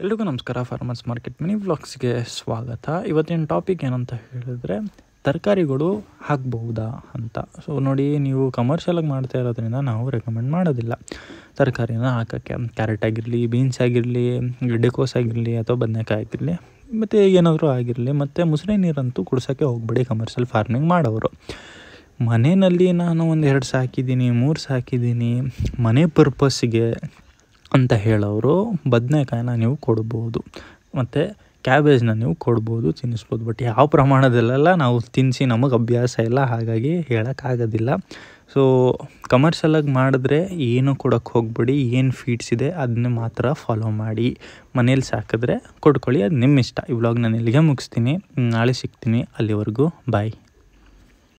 ಎಲ್ರಿಗೂ ನಮಸ್ಕಾರ farmers market mini ವ್ಲಾಗ್ಸ್ಗೆ ಸ್ವಾಗತ. ಇವತ್ತಿನ ಟಾಪಿಕ್ ಏನಂತ ಹೇಳಿದ್ರೆ, ತರಕಾರಿಗಳು ಹಾಕ್ಬಹುದಾ ಅಂತ. ಸೊ ನೋಡಿ, ನೀವು ಕಮರ್ಷಿಯಲಾಗಿ ಮಾಡ್ತಾ ಇರೋದ್ರಿಂದ ನಾವು ರೆಕಮೆಂಡ್ ಮಾಡೋದಿಲ್ಲ. ತರಕಾರಿನ ಹಾಕೋಕ್ಕೆ. ಕ್ಯಾರೆಟ್ ಆಗಿರಲಿ ಬೀನ್ಸ್ ಆಗಿರಲಿ, ಗಡ್ಡೆಕೋಸ್ ಆಗಿರಲಿ, ಅಥವಾ ಬದನೆಕಾಯಿ ಆಗಿರಲಿ, ಮತ್ತು ಏನಾದರೂ ಆಗಿರಲಿ, ಮತ್ತು ಮುಸುರೆ ನೀರಂತೂ ಕುಡಿಸೋಕ್ಕೆ ಹೋಗ್ಬೇಡಿ ಕಮರ್ಷಿಯಲ್ ಫಾರ್ಮಿಂಗ್ ಮಾಡೋರು ಮನೆಯಲ್ಲಿ ನಾನು ಒಂದು ಎರಡು ಸಾಕಿದ್ದೀನಿ, ಮೂರು ಸಾಕಿದ್ದೀನಿ. ಮನೆ ಪರ್ಪಸ್ಸಿಗೆ ಅಂತ ಹೇಳೋರು ಬದನೆಕಾಯಿನ ನೀವು ಕೊಡ್ಬೋದು. ಮತ್ತು ಕ್ಯಾಬೇಜ್ನ ನೀವು ಕೊಡ್ಬೋದು, ತಿನ್ನಿಸ್ಬೋದು. ಬಟ್ ಯಾವ ಪ್ರಮಾಣದಲ್ಲೆಲ್ಲ ನಾವು ತಿನ್ನಿಸಿ ನಮಗೆ ಅಭ್ಯಾಸ ಇಲ್ಲ, ಹಾಗಾಗಿ ಹೇಳೋಕ್ಕಾಗೋದಿಲ್ಲ. ಸೊ ಕಮರ್ಷಿಯಲಾಗಿ ಮಾಡಿದ್ರೆ ಏನು ಕೊಡೋಕ್ಕೆ ಹೋಗ್ಬೇಡಿ, ಏನು ಫೀಡ್ಸ್ ಇದೆ ಅದನ್ನ ಮಾತ್ರ ಫಾಲೋ ಮಾಡಿ. ಮನೇಲಿ ಸಾಕಿದ್ರೆ ಕೊಡ್ಕೊಳ್ಳಿ, ಅದು ನಿಮ್ಮ ಇಷ್ಟ ಇವಾಗ ನಾನು ಇಲ್ಲಿಗೆ ಮುಗಿಸ್ತೀನಿ. ನಾಳೆ ಸಿಗ್ತೀನಿ. ಅಲ್ಲಿವರೆಗೂ ಬಾಯ್